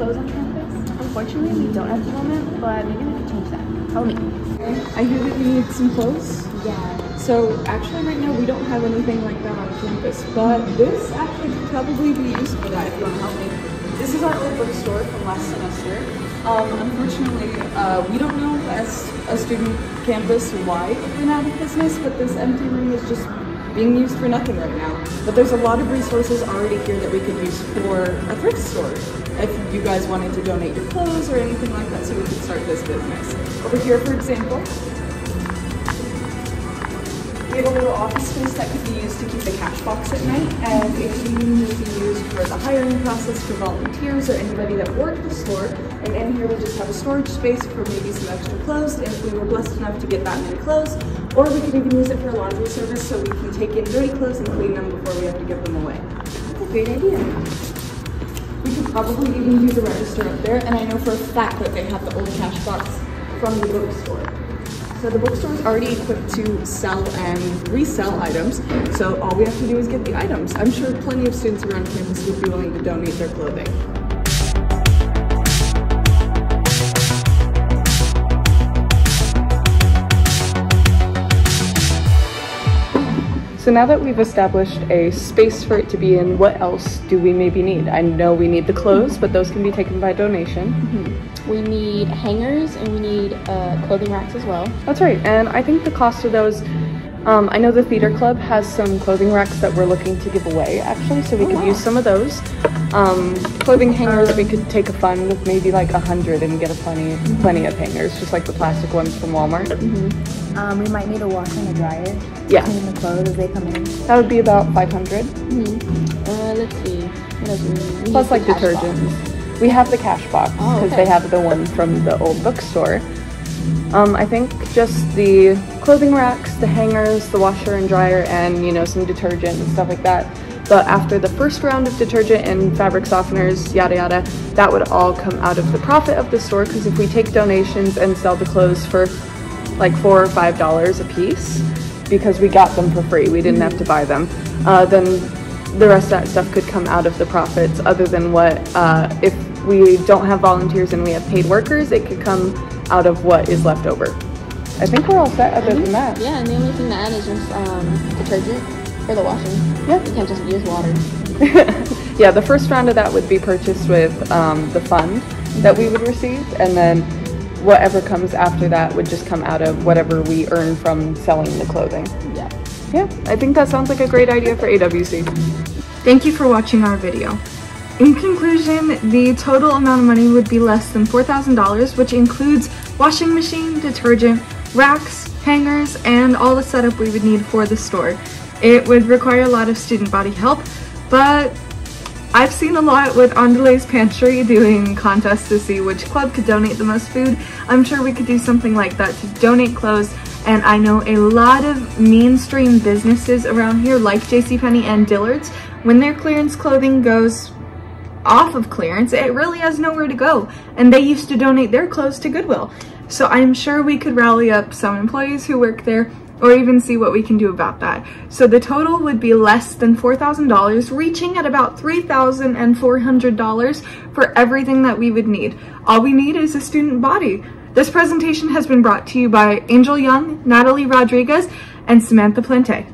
Unfortunately, we don't at the moment, but maybe we can change that. Follow me. I hear that you need some clothes. Yeah. So actually right now we don't have anything like that on campus, but this actually could probably be used for that if you want to help me. This is our old bookstore from last semester. Um, unfortunately, uh, we don't know as a student campus why it went out of business, but this empty room is just being used for nothing right now. But there's a lot of resources already here that we could use for a thrift store. If you guys wanted to donate your clothes or anything like that so we could start this business. Over here, for example, we have a little office space that could be used to keep the cash box at night, and it can be used for the hiring process for volunteers or anybody that work the store. And in here, we just have a storage space for maybe some extra clothes if we were blessed enough to get that many clothes. Or we could even use it for a laundry service so we can take in dirty clothes and clean them before we have to give them away. That's a great idea. Probably even use a register up there, and I know for a fact that they have the old cash box from the bookstore. So the bookstore is already equipped to sell and resell items, so all we have to do is get the items. I'm sure plenty of students around campus would be willing to donate their clothing. So now that we've established a space for it to be in, what else do we maybe need? I know we need the clothes, but those can be taken by donation. We need hangers and we need uh, clothing racks as well. That's right, and I think the cost of those, um, I know the theater club has some clothing racks that we're looking to give away actually, so we could use some of those. Um, clothing hangers, we could take a fund of maybe like a hundred and get a plenty, plenty of hangers, just like the plastic ones from Walmart. Um, we might need a washer and a dryer. Yeah. Clean the clothes as they come in. That would be about 500, Uh, let's see. What else do we need? We plus like the cash box. detergents. We have the cash box Oh, because okay. they have the one from the old bookstore. Um, I think just the clothing racks, the hangers, the washer and dryer, and you know some detergent and stuff like that. But after the first round of detergent and fabric softeners, yada yada, that would all come out of the profit of the store. Because if we take donations and sell the clothes for like four or five dollars a piece, because we got them for free, we didn't have to buy them, uh, then the rest of that stuff could come out of the profits. Other than what, uh, if we don't have volunteers and we have paid workers, it could come out of what is left over. I think we're all set other than that. Yeah, and the only thing to add is just um, detergent for the washing. Yeah. You can't just use water. yeah, the first round of that would be purchased with um, the fund that we would receive, and then whatever comes after that would just come out of whatever we earn from selling the clothing. Yeah. Yeah, I think that sounds like a great idea for AWC. Thank you for watching our video. In conclusion, the total amount of money would be less than $4,000, which includes washing machine, detergent, racks, hangers, and all the setup we would need for the store. It would require a lot of student body help, but I've seen a lot with Andale's Pantry doing contests to see which club could donate the most food. I'm sure we could do something like that to donate clothes. And I know a lot of mainstream businesses around here like JCPenney and Dillard's, when their clearance clothing goes off of clearance, it really has nowhere to go. And they used to donate their clothes to Goodwill. So I'm sure we could rally up some employees who work there or even see what we can do about that. So the total would be less than $4,000, reaching at about $3,400 for everything that we would need. All we need is a student body. This presentation has been brought to you by Angel Young, Natalie Rodriguez, and Samantha Plante.